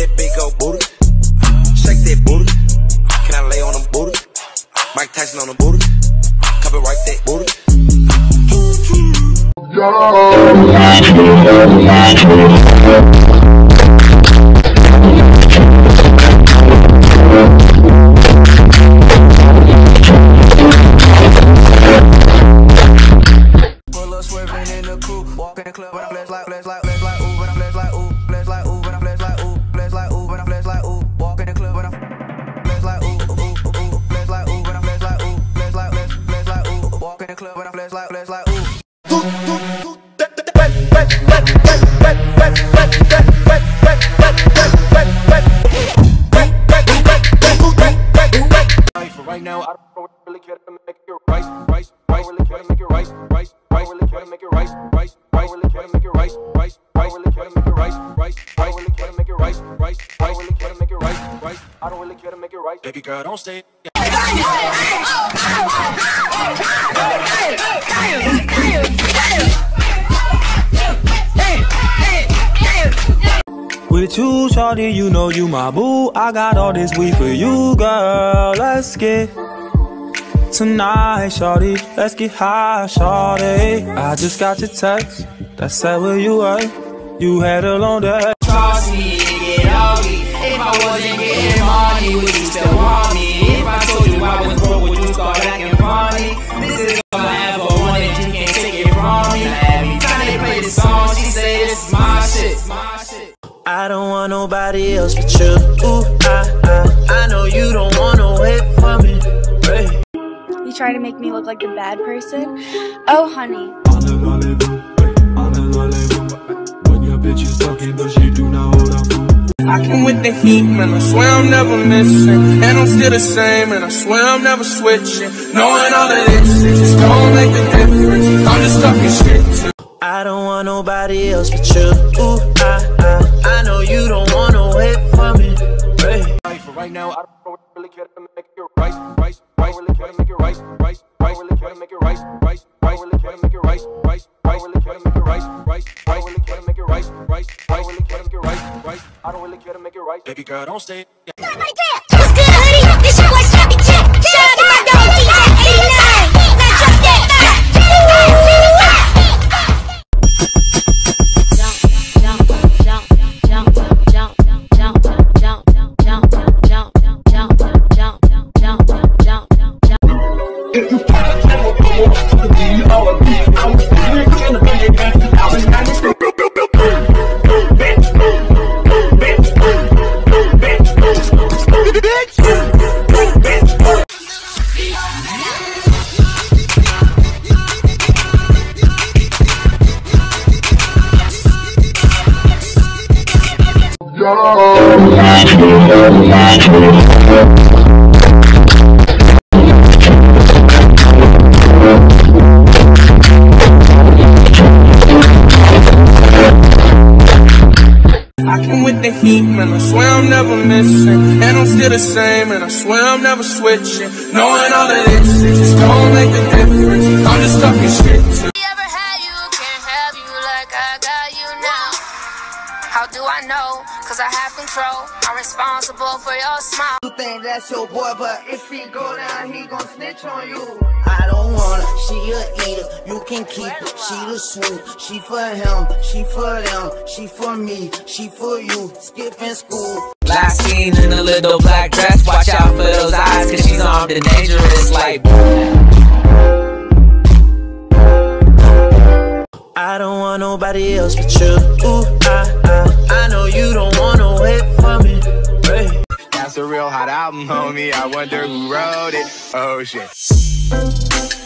that big old booty. Shake that booty. Can I lay on them booty? Mike Tyson on the booty. Copyright that booty. Pull right now. I don't really care to make it right, right, right. Really care to make it right, right, right. Really care to make it right, right, right. Really care to make it right, right, right. Really care to make it right, right, right. Really care to make it right, right, right. Really care to make it right, right. I don't really care to make it right. Baby girl, don't stay. With you, shorty, you know you my boo. I got all this weed for you, girl. Let's get tonight, shorty. Let's get high, shorty. I just got your text that said where you at. You had a long day. Trust I don't want nobody else but you. Ooh, I, I, I know you don't wanna wait for me. Hey. You try to make me look like the bad person? Oh, honey. I came with the heat, man. I swear I'm never missing. And I'm still the same, and I swear I'm never switching. Knowing all of this, it just don't make a difference. I'm just talking shit to I don't want nobody else but you. Ooh, Baby girl, don't stay. I came with the heat, man. I swear I'm never missing. And I'm still the same, and I swear I'm never switching. Knowing all of this, it just don't make a difference. I'm just talking shit to do I know? Cause I have control. I'm responsible for your smile. You think that's your boy, but if he go down, he gon' snitch on you. I don't want her, she a eater, you can keep her. She the swoop, she for him, she for them, she for me, she for you. Skipping school. Last seen in a little black dress. Watch out for those eyes, cause she's armed and dangerous. Like, I don't want nobody else but you. Ooh, I, I, album, homie. I wonder who wrote it. Oh shit.